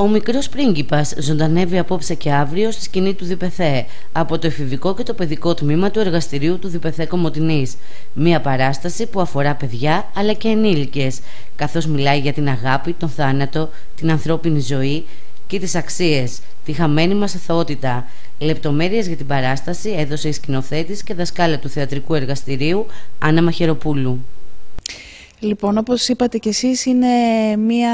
Ο μικρός πρίγκιπας ζωντανεύει απόψε και αύριο στη σκηνή του Διπεθέ από το εφηβικό και το παιδικό τμήμα του εργαστηρίου του Διπεθέ Κομωτινής. Μία παράσταση που αφορά παιδιά αλλά και ενήλικες, καθώς μιλάει για την αγάπη, τον θάνατο, την ανθρώπινη ζωή και τις αξίες, τη χαμένη μας αθωότητα. Λεπτομέρειες για την παράσταση έδωσε η σκηνοθέτης και δασκάλα του θεατρικού εργαστηρίου Άννα Μαχαιροπούλου. Λοιπόν, όπως είπατε και εσείς, είναι μία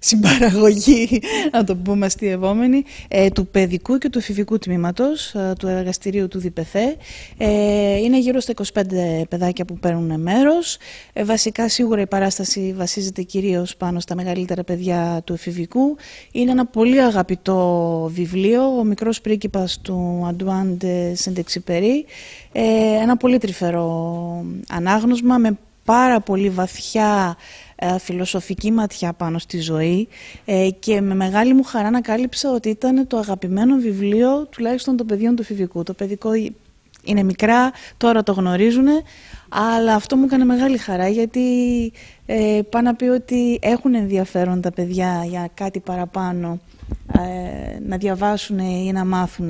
συμπαραγωγή, να το πούμε αστειευόμενη, ε, του παιδικού και του εφηβικού τμήματος, ε, του εργαστηρίου του ΔΠΘ. Ε, είναι γύρω στα 25 παιδάκια που παίρνουν μέρος. βασικά, σίγουρα η παράσταση βασίζεται κυρίως πάνω στα μεγαλύτερα παιδιά του εφηβικού. Είναι ένα πολύ αγαπητό βιβλίο, ο μικρός πρίγκιπας του Αντουάντε Σεντεξιπερί. ένα πολύ τρυφερό ανάγνωσμα με πάρα πολύ βαθιά ε, φιλοσοφική ματιά πάνω στη ζωή ε, και με μεγάλη μου χαρά ανακάλυψα ότι ήταν το αγαπημένο βιβλίο τουλάχιστον των παιδιών του φιβικού. Το παιδικό είναι μικρά, τώρα το γνωρίζουν, αλλά αυτό μου έκανε μεγάλη χαρά γιατί ε, πάνω να πει ότι έχουν ενδιαφέρον τα παιδιά για κάτι παραπάνω ε, να διαβάσουν ή να μάθουν.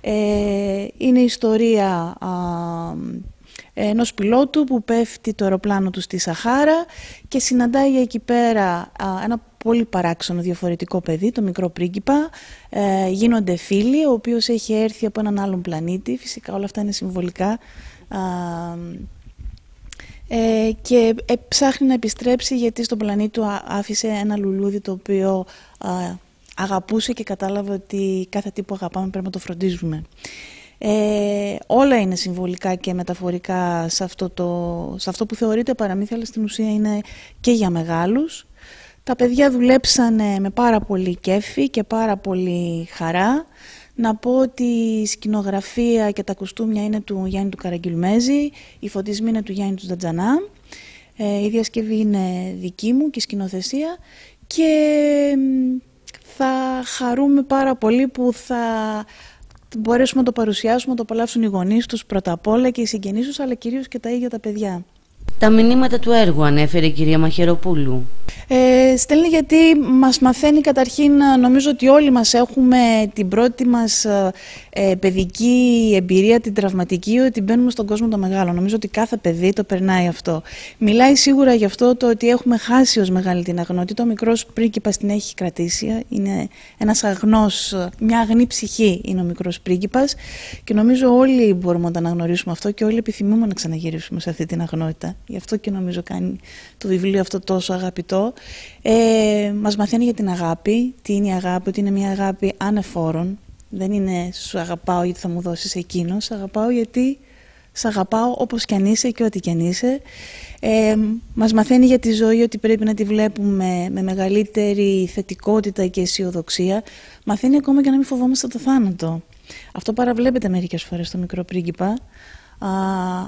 Ε, είναι ιστορία ενός πιλότου που πέφτει το αεροπλάνο του στη Σαχάρα και συναντάει εκεί πέρα ένα πολύ παράξενο διαφορετικό παιδί, το μικρό πρίγκιπα. Ε, γίνονται φίλοι, ο οποίος έχει έρθει από έναν άλλον πλανήτη. Φυσικά όλα αυτά είναι συμβολικά. Ε, και ε, ψάχνει να επιστρέψει γιατί στον πλανήτη του άφησε ένα λουλούδι το οποίο αγαπούσε και κατάλαβε ότι κάθε τι που αγαπάμε πρέπει να το φροντίζουμε. Ε, όλα είναι συμβολικά και μεταφορικά σε αυτό, το, σε αυτό που θεωρείται παραμύθια, αλλά στην ουσία είναι και για μεγάλους. Τα παιδιά δουλέψανε με πάρα πολύ κέφι και πάρα πολύ χαρά. Να πω ότι η σκηνογραφία και τα κουστούμια είναι του Γιάννη του Καραγγιλμέζη, η φωτισμή είναι του Γιάννη του Δατζανά, ε, η διασκευή είναι δική μου και η σκηνοθεσία και θα χαρούμε πάρα πολύ που θα μπορέσουμε να το παρουσιάσουμε, να το απολαύσουν οι γονείς τους πρώτα απ' όλα και οι συγγενείς τους, αλλά κυρίως και τα ίδια τα παιδιά. Τα μηνύματα του έργου ανέφερε η κυρία Μαχαιροπούλου. Ε, στέλνει γιατί μας μαθαίνει καταρχήν, νομίζω ότι όλοι μας έχουμε την πρώτη μας ε, παιδική εμπειρία, την τραυματική, ότι μπαίνουμε στον κόσμο το μεγάλο. Νομίζω ότι κάθε παιδί το περνάει αυτό. Μιλάει σίγουρα γι' αυτό το ότι έχουμε χάσει ως μεγάλη την αγνότητα. Ο μικρός πρίγκιπας την έχει κρατήσει. Είναι ένας αγνός, μια αγνή ψυχή είναι ο μικρός πρίγκιπας και νομίζω όλοι μπορούμε να το αναγνωρίσουμε αυτό και όλοι επιθυμούμε να ξαναγυρίσουμε σε αυτή την αγνότητα. Γι' αυτό και νομίζω κάνει το βιβλίο αυτό τόσο αγαπητό. Ε, μας μαθαίνει για την αγάπη, τι είναι η αγάπη, ότι είναι μια αγάπη ανεφόρων. Δεν είναι σου αγαπάω γιατί θα μου δώσεις εκείνος, σε αγαπάω γιατί σε αγαπάω όπως κι αν είσαι και ό,τι κι αν είσαι. Ε, μας μαθαίνει για τη ζωή ότι πρέπει να τη βλέπουμε με μεγαλύτερη θετικότητα και αισιοδοξία. Μαθαίνει ακόμα και να μην φοβόμαστε το θάνατο. Αυτό παραβλέπεται μερικές φορές στο μικρό πρίγκιπα, Α,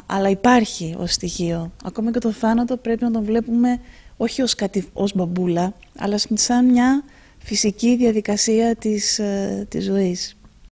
αλλά υπάρχει ως στοιχείο. Ακόμα και το θάνατο πρέπει να τον βλέπουμε όχι ως, κάτι, ως μπαμπούλα, αλλά σαν μια φυσική διαδικασία της, ε, της ζωής.